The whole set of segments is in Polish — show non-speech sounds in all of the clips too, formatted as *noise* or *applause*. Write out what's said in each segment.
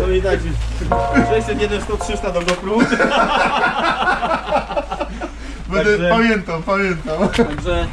To widać 601 100 300 do GoPro. Będę Także- pamiętał, pamiętał. Także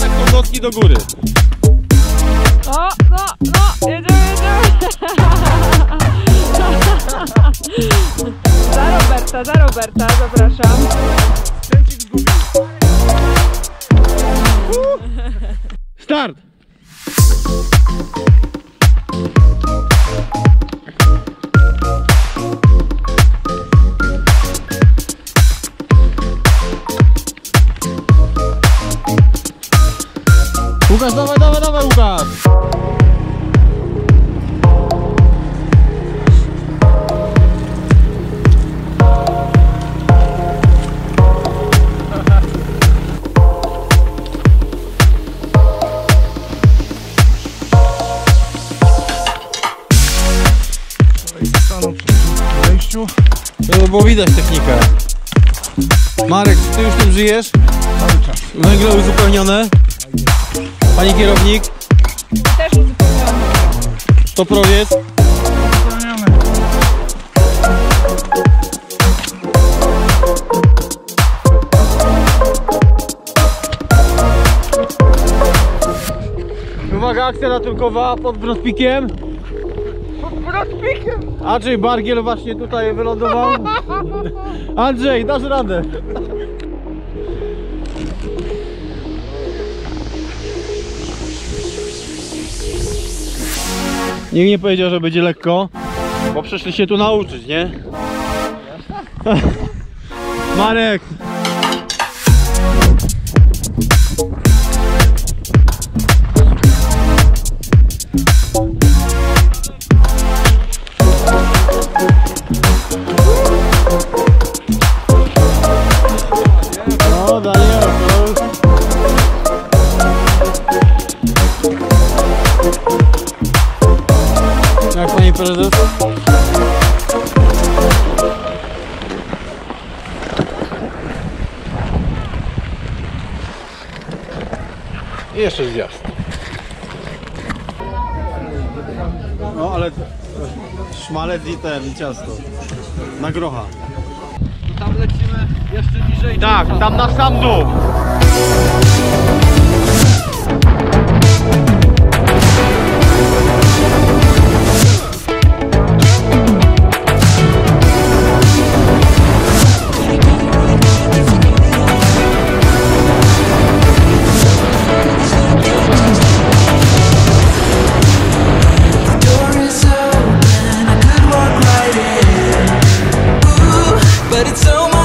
tak są nocki do góry. O, no, no, jedziemy, jedziemy. *laughs* Za Roberta, za Roberta, zapraszam. Kręcik zgubił. *laughs* Start! Dawaj, dawaj, dawaj, Łukasz! Wejściu. No bo widać technikę. Marek, ty już tym żyjesz? Cały czas. Węgle uzupełnione. Panie kierownik, Też uzupełniony. to prowiec. Spełnione. Uwaga, akcja ratunkowa pod Brodpikiem. Pod Brodpikiem? Andrzej Bargiel właśnie tutaj wylądował. *laughs* Andrzej, dasz radę. Nikt nie powiedział, że będzie lekko, bo przyszli się tu nauczyć, nie? *laughs* Marek! Pani prezes? I jeszcze zjazd. No ale szmalec i ten ciasto. Na grocha. Tam lecimy jeszcze niżej. Tak, tam na sam dół. But it's so much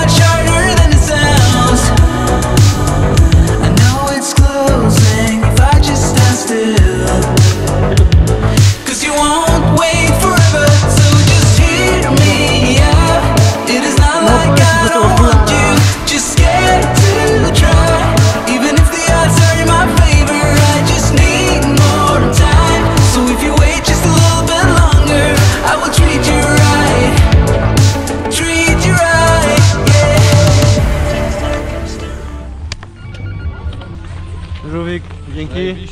Żółwik, dzięki.